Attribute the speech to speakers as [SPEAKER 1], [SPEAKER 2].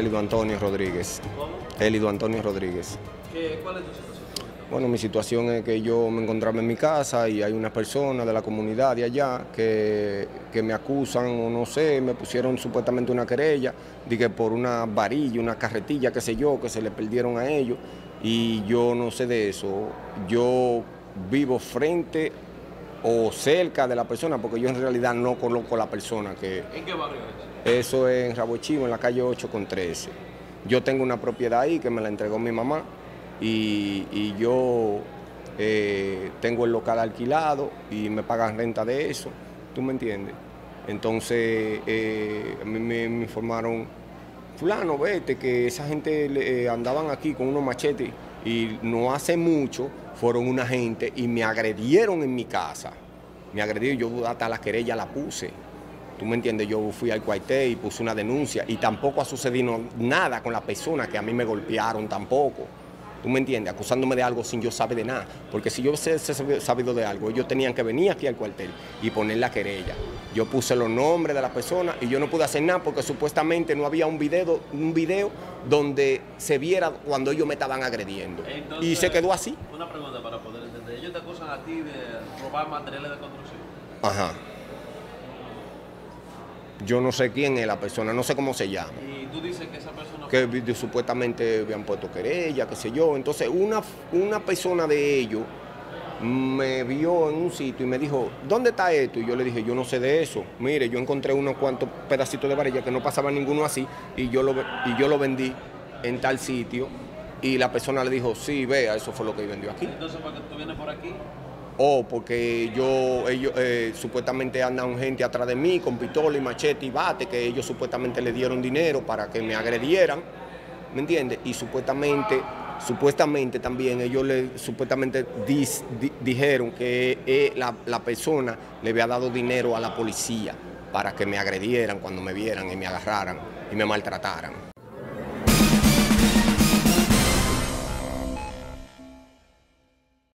[SPEAKER 1] Elido Antonio Rodríguez.
[SPEAKER 2] ¿Cómo?
[SPEAKER 1] Elido Antonio Rodríguez.
[SPEAKER 2] ¿Qué, ¿Cuál es tu situación?
[SPEAKER 1] Bueno, mi situación es que yo me encontraba en mi casa y hay unas personas de la comunidad de allá que, que me acusan o no sé, me pusieron supuestamente una querella, que por una varilla, una carretilla, qué sé yo, que se le perdieron a ellos y yo no sé de eso. Yo vivo frente o cerca de la persona porque yo en realidad no conozco a la persona que...
[SPEAKER 2] ¿En qué barrio es?
[SPEAKER 1] Eso es en Rabo Chivo, en la calle 8 con 13. Yo tengo una propiedad ahí que me la entregó mi mamá y, y yo eh, tengo el local alquilado y me pagan renta de eso, ¿tú me entiendes? Entonces eh, a mí me, me informaron, fulano, vete, que esa gente eh, andaban aquí con unos machetes y no hace mucho fueron una gente y me agredieron en mi casa. Me agredieron, yo hasta la querella la puse. Tú me entiendes, yo fui al cuartel y puse una denuncia y tampoco ha sucedido nada con la persona que a mí me golpearon tampoco. Tú me entiendes, acusándome de algo sin yo saber de nada. Porque si yo hubiese sabido de algo, ellos tenían que venir aquí al cuartel y poner la querella. Yo puse los nombres de la persona y yo no pude hacer nada porque supuestamente no había un video, un video donde se viera cuando ellos me estaban agrediendo.
[SPEAKER 2] Entonces,
[SPEAKER 1] y se quedó así.
[SPEAKER 2] Una pregunta para poder entender. Ellos te acusan a ti de robar materiales de construcción.
[SPEAKER 1] Ajá. Yo no sé quién es la persona, no sé cómo se llama.
[SPEAKER 2] Y tú dices que esa persona...
[SPEAKER 1] que supuestamente habían puesto querella, qué sé yo. Entonces una, una persona de ellos me vio en un sitio y me dijo, ¿dónde está esto? Y yo le dije, yo no sé de eso. Mire, yo encontré unos cuantos pedacitos de varilla que no pasaba ninguno así y yo lo, y yo lo vendí en tal sitio. Y la persona le dijo, sí, vea, eso fue lo que vendió aquí.
[SPEAKER 2] Entonces, porque tú vienes por aquí,
[SPEAKER 1] O porque yo, ellos eh, supuestamente andan gente atrás de mí con pistola y machete y bate, que ellos supuestamente le dieron dinero para que me agredieran, ¿me entiendes? Y supuestamente, supuestamente también ellos le supuestamente dijeron que eh, la, la persona le había dado dinero a la policía para que me agredieran cuando me vieran y me agarraran y me maltrataran.